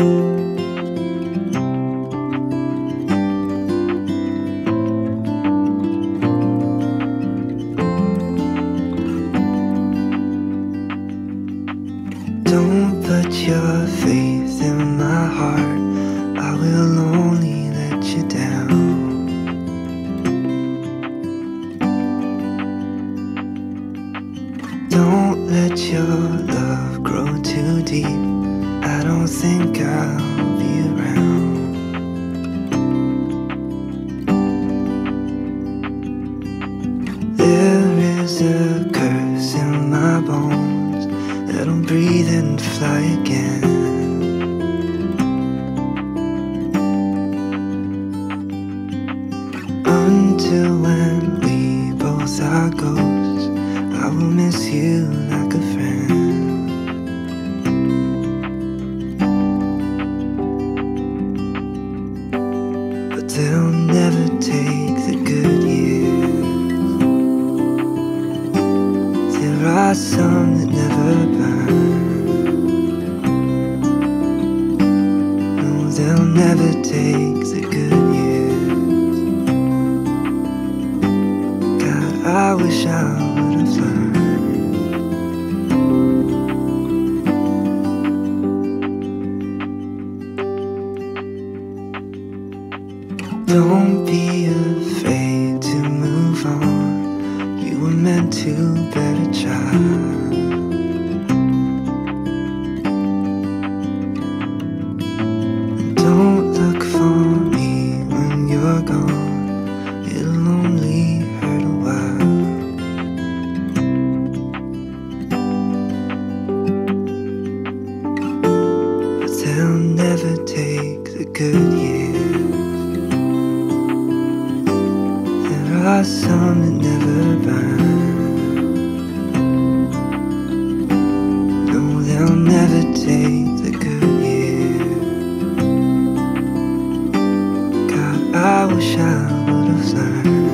Don't put your faith in my heart. I will only let you down. Don't let your love grow too deep. I don't think. fly again. Until when we both are ghosts, I will miss you like a friend. But they'll never take the good years. There are some that never burn. Never takes the good years. God, I wish I would have learned. Don't be afraid good years. There are some that never burn. No, they'll never take the good years. God, I wish I would have learned.